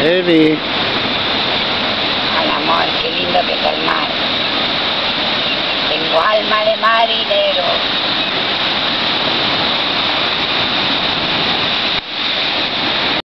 Heavy.